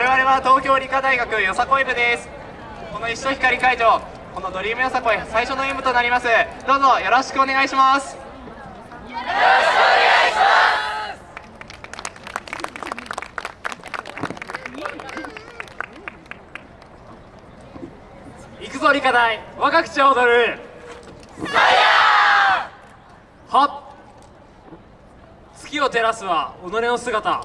我々は東京理科大学よさこい部です。この一緒光会場このドリームよさこい最初の演舞となります。どうぞよろしくお願いします。行くぞ理科大若口を踊る。はっ！月を照らすは己の姿。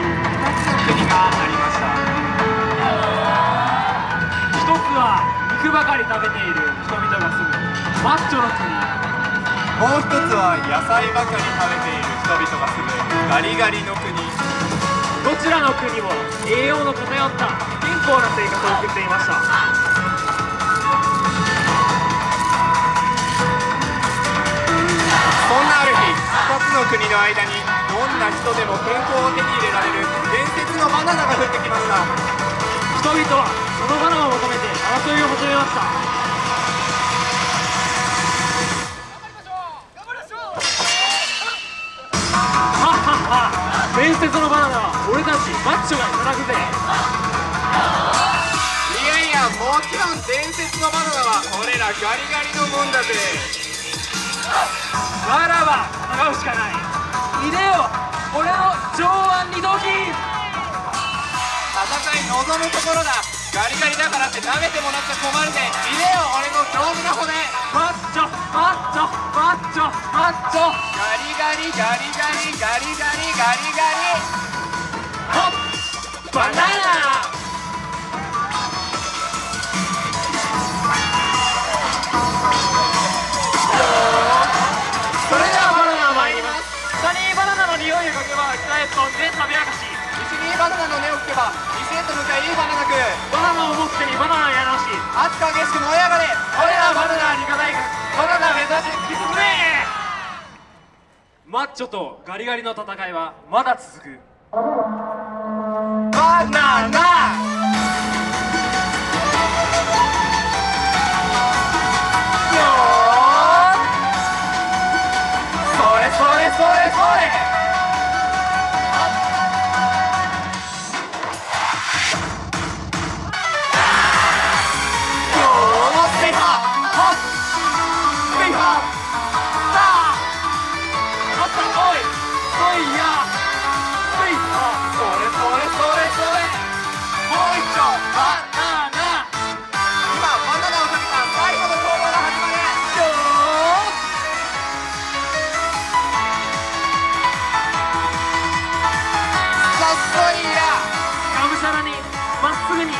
がありました一つは肉ばかり食べている人々が住むマッチョの国もう一つは野菜ばかり食べている人々が住むガリガリの国どちらの国も栄養の偏った健康な生活を送っていました。そんなある日2つの国の間にんな人でも健康を手に入れられる伝説のバナナが降ってきました。人々はそのバナナを求めて争いを始めました。伝説のバナナは俺たちマッチョがいただくぜ。いやいやもちろん伝説のバナナは俺らガリガリのもんだぜ。わらば戦うしかないいでよ俺の上腕二頭筋戦い望むところだ。ガリガリだからって舐めてもらっちゃ困るぜいでよ俺の丈夫な骨。マッチョ。マッチョ。マッチョ。マッチョ。ガリガリガリガリガリガリガリガリ。ホッ。バナナ。それでは嗅げば北へ飛んで食べ明かし西にバナナの根を吹けば西へと向かいいいバナナくバナナを持つ手にバナナやらし熱く激しく燃え上がれ俺らバナナ理科大学バナナ目指して突き進めマッチョとガリガリの戦いは。まだ続くバナナまっすぐに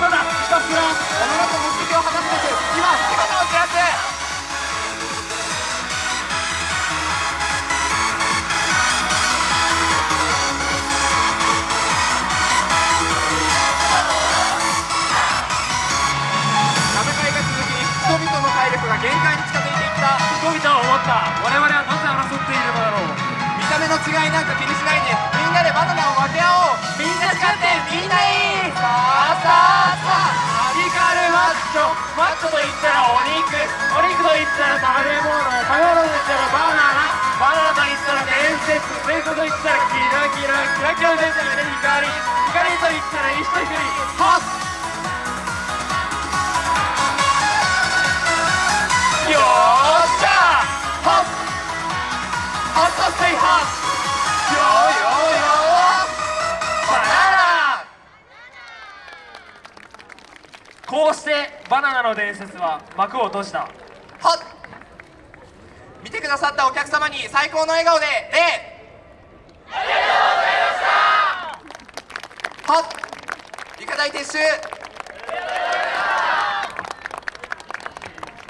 ただひたすら己と目的を果たすべく今姿を照らす近づいた人々は思った我々はなぜ争っているのだろう見た目の違いなんか気にしないでみんなでバナナを分け合おうみんな違ってみんないいさあさあさあラディカルマッチョマッチョと言ったらお肉お肉と言ったら食べ物食べ物と言ったらバナナバナナと言ったら伝説伝説と言ったらキラキラキラキラ伝説で光光と言ったら石と光はっさせいはよよよバナナこうしてバナナの伝説は幕を閉じたはっ見てくださったお客様に最高の笑顔で礼ありがとうございましたはっ理科大撤収